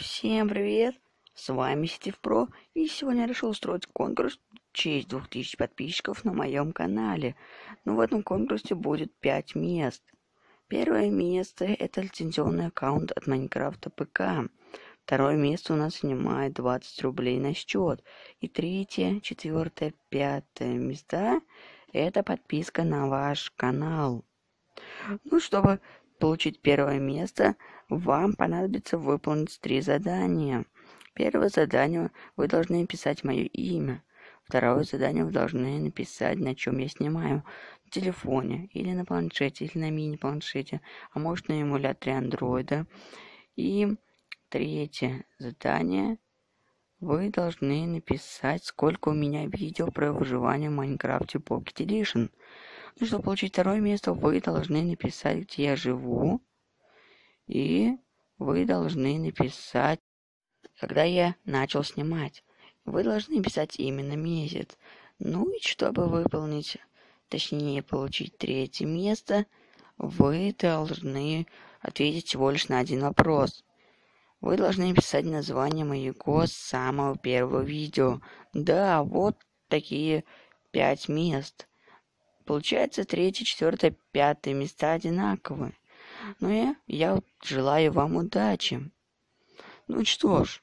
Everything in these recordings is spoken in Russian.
Всем привет! С вами Сетив Про, и сегодня я решил устроить конкурс в честь 2000 подписчиков на моем канале. Но в этом конкурсе будет 5 мест. Первое место это лицензионный аккаунт от Майнкрафта ПК. Второе место у нас занимает 20 рублей на счет. И третье, четвертое, пятое места это подписка на ваш канал. Ну, чтобы получить первое место, вам понадобится выполнить три задания. Первое задание вы должны написать мое имя. Второе задание вы должны написать, на чем я снимаю. На телефоне, или на планшете, или на мини-планшете, а может на эмуляторе андроида. И третье задание вы должны написать, сколько у меня видео про выживание в Майнкрафте Pocket Edition. Ну, чтобы получить второе место, вы должны написать, где я живу. И вы должны написать, когда я начал снимать. Вы должны написать именно месяц. Ну и чтобы выполнить, точнее получить третье место, вы должны ответить всего лишь на один вопрос. Вы должны написать название моего самого первого видео. Да, вот такие пять мест. Получается, третье, четвертое, пятое места одинаковые. Ну и я желаю вам удачи. Ну что ж,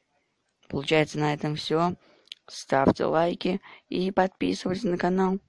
получается на этом все. Ставьте лайки и подписывайтесь на канал.